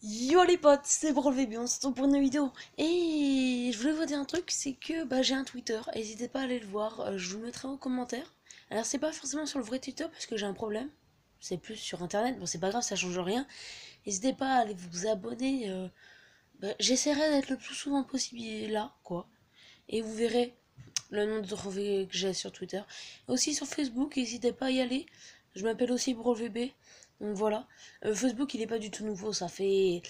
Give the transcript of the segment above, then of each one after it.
Yo les potes, c'est Brawl on se retrouve pour une vidéo. Et je voulais vous dire un truc, c'est que bah, j'ai un Twitter, n'hésitez pas à aller le voir, euh, je vous mettrai en commentaire. Alors c'est pas forcément sur le vrai Twitter parce que j'ai un problème, c'est plus sur internet, bon c'est pas grave, ça change rien. N'hésitez pas à aller vous abonner, euh, bah, j'essaierai d'être le plus souvent possible là, quoi. Et vous verrez le nom de trophée que j'ai sur Twitter. Aussi sur Facebook, n'hésitez pas à y aller, je m'appelle aussi BrawlVB. Donc voilà. Euh, Facebook, il est pas du tout nouveau, ça fait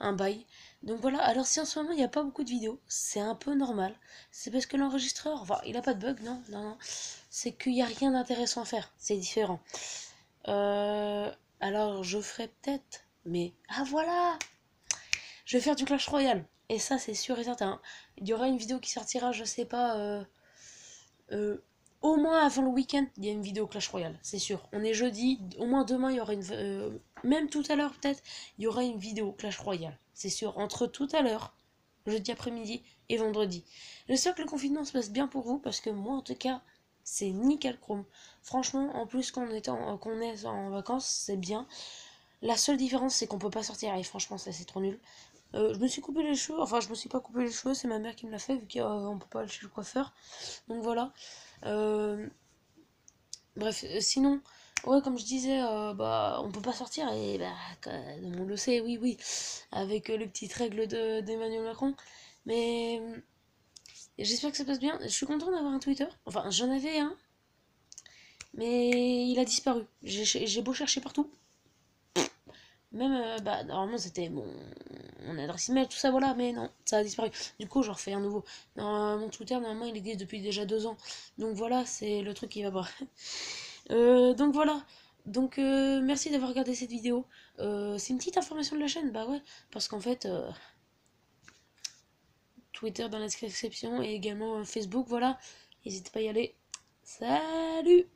un bail. Donc voilà, alors si en ce moment il n'y a pas beaucoup de vidéos, c'est un peu normal. C'est parce que l'enregistreur, enfin, il a pas de bug, non, non, non. C'est qu'il n'y a rien d'intéressant à faire, c'est différent. Euh, alors je ferai peut-être, mais... Ah voilà Je vais faire du Clash Royale. Et ça, c'est sûr et certain. Il y aura une vidéo qui sortira, je sais pas... Euh, euh au moins avant le week-end, il y a une vidéo Clash Royale, c'est sûr. On est jeudi, au moins demain, il y aura une. Euh, même tout à l'heure, peut-être, il y aura une vidéo Clash Royale, c'est sûr. Entre tout à l'heure, jeudi après-midi et vendredi. J'espère que le confinement se passe bien pour vous, parce que moi, en tout cas, c'est nickel chrome. Franchement, en plus qu'on est en, qu'on est en vacances, c'est bien. La seule différence, c'est qu'on peut pas sortir, et franchement, ça c'est trop nul. Euh, je me suis coupé les cheveux, enfin je me suis pas coupé les cheveux, c'est ma mère qui me l'a fait vu qu'on peut pas aller chez le coiffeur. Donc voilà. Euh, bref, euh, sinon, ouais, comme je disais, bah on peut pas sortir et bah on le sait, oui, oui, avec les petites règles d'Emmanuel Macron. Mais j'espère que ça passe bien. Je suis content d'avoir un Twitter. Enfin, j'en avais un, mais il a disparu. J'ai beau chercher partout. Même, bah, normalement, c'était mon, mon adresse email, tout ça, voilà, mais non, ça a disparu. Du coup, j'en refais un nouveau. Mon Twitter, normalement, il existe depuis déjà deux ans. Donc voilà, c'est le truc qui va pas. euh, donc voilà. Donc euh, merci d'avoir regardé cette vidéo. Euh, c'est une petite information de la chaîne, bah ouais, parce qu'en fait, euh, Twitter dans la description et également Facebook, voilà. N'hésitez pas à y aller. Salut